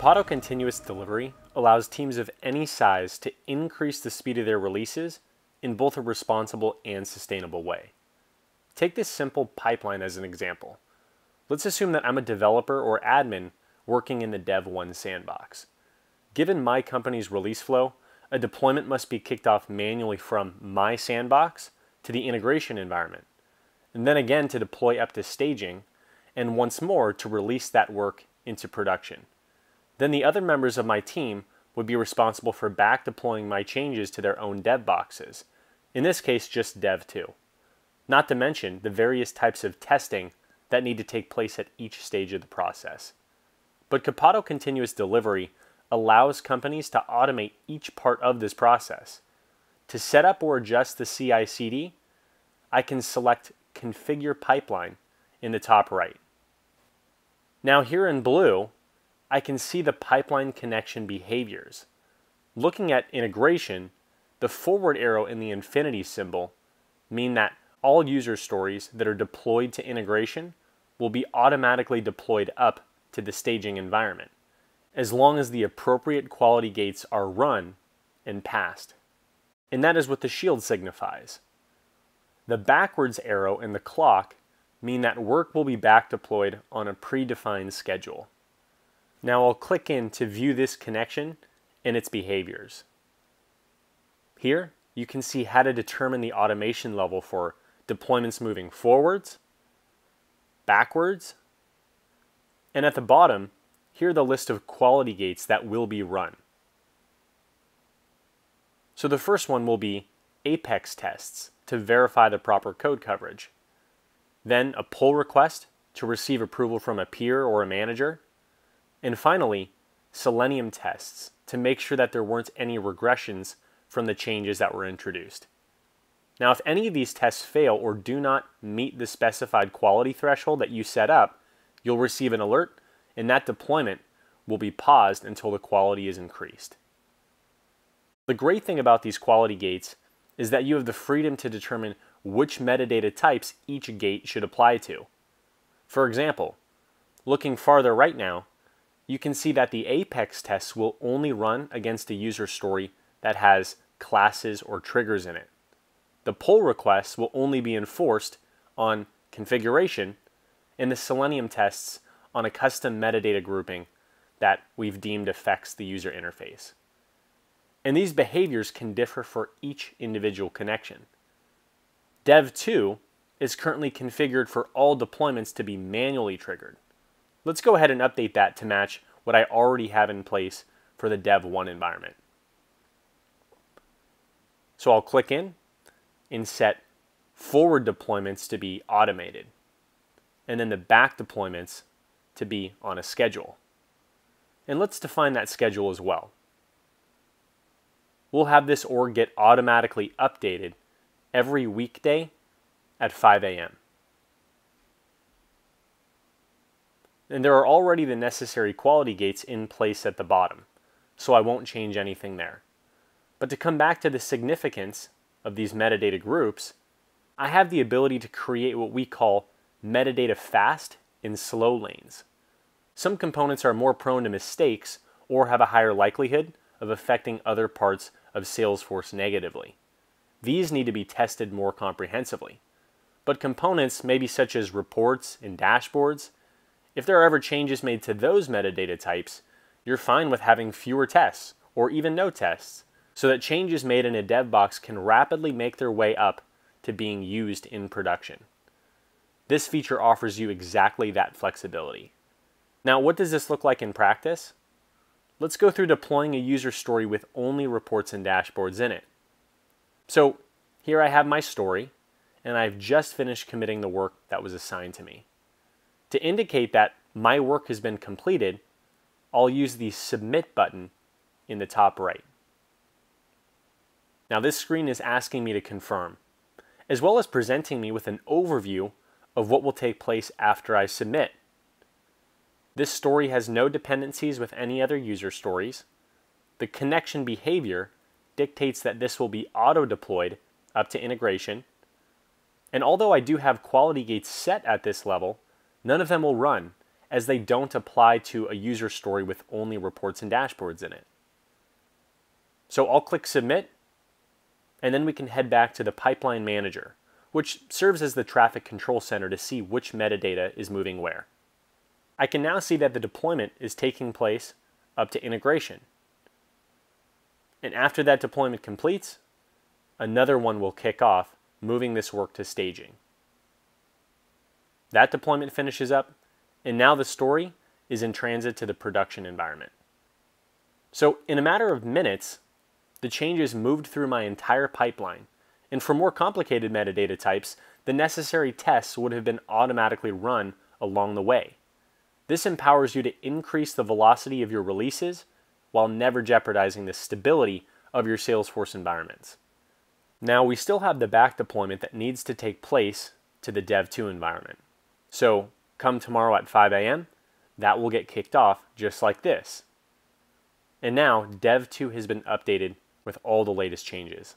Copado Continuous Delivery allows teams of any size to increase the speed of their releases in both a responsible and sustainable way. Take this simple pipeline as an example. Let's assume that I'm a developer or admin working in the Dev1 sandbox. Given my company's release flow, a deployment must be kicked off manually from my sandbox to the integration environment, and then again to deploy up to staging, and once more to release that work into production. Then the other members of my team would be responsible for back deploying my changes to their own dev boxes, in this case just dev2. Not to mention the various types of testing that need to take place at each stage of the process. But Copado Continuous Delivery allows companies to automate each part of this process. To set up or adjust the CI CD, I can select Configure Pipeline in the top right. Now here in blue, I can see the pipeline connection behaviors. Looking at integration, the forward arrow and the infinity symbol mean that all user stories that are deployed to integration will be automatically deployed up to the staging environment, as long as the appropriate quality gates are run and passed. And that is what the shield signifies. The backwards arrow and the clock mean that work will be back deployed on a predefined schedule. Now I'll click in to view this connection and its behaviors. Here, you can see how to determine the automation level for deployments moving forwards, backwards, and at the bottom, here are the list of quality gates that will be run. So the first one will be Apex tests to verify the proper code coverage. Then a pull request to receive approval from a peer or a manager. And finally, Selenium tests to make sure that there weren't any regressions from the changes that were introduced. Now, if any of these tests fail or do not meet the specified quality threshold that you set up, you'll receive an alert and that deployment will be paused until the quality is increased. The great thing about these quality gates is that you have the freedom to determine which metadata types each gate should apply to. For example, looking farther right now, you can see that the Apex tests will only run against a user story that has classes or triggers in it the pull requests will only be enforced on configuration and the Selenium tests on a custom metadata grouping that we've deemed affects the user interface. And these behaviors can differ for each individual connection. Dev2 is currently configured for all deployments to be manually triggered. Let's go ahead and update that to match what I already have in place for the Dev1 environment. So I'll click in and set forward deployments to be automated, and then the back deployments to be on a schedule. And let's define that schedule as well. We'll have this org get automatically updated every weekday at 5 a.m. And there are already the necessary quality gates in place at the bottom, so I won't change anything there. But to come back to the significance of these metadata groups, I have the ability to create what we call metadata fast in slow lanes. Some components are more prone to mistakes or have a higher likelihood of affecting other parts of Salesforce negatively. These need to be tested more comprehensively. But components, maybe such as reports and dashboards, if there are ever changes made to those metadata types, you're fine with having fewer tests or even no tests so that changes made in a dev box can rapidly make their way up to being used in production. This feature offers you exactly that flexibility. Now, what does this look like in practice? Let's go through deploying a user story with only reports and dashboards in it. So here I have my story, and I've just finished committing the work that was assigned to me. To indicate that my work has been completed, I'll use the Submit button in the top right. Now this screen is asking me to confirm, as well as presenting me with an overview of what will take place after I submit. This story has no dependencies with any other user stories. The connection behavior dictates that this will be auto-deployed up to integration. And although I do have quality gates set at this level, none of them will run as they don't apply to a user story with only reports and dashboards in it. So I'll click Submit, and then we can head back to the Pipeline Manager, which serves as the traffic control center to see which metadata is moving where. I can now see that the deployment is taking place up to integration. And after that deployment completes, another one will kick off, moving this work to staging. That deployment finishes up, and now the story is in transit to the production environment. So in a matter of minutes, the changes moved through my entire pipeline, and for more complicated metadata types, the necessary tests would have been automatically run along the way. This empowers you to increase the velocity of your releases while never jeopardizing the stability of your Salesforce environments. Now, we still have the back deployment that needs to take place to the Dev2 environment. So, come tomorrow at 5 a.m., that will get kicked off just like this. And now, Dev2 has been updated with all the latest changes.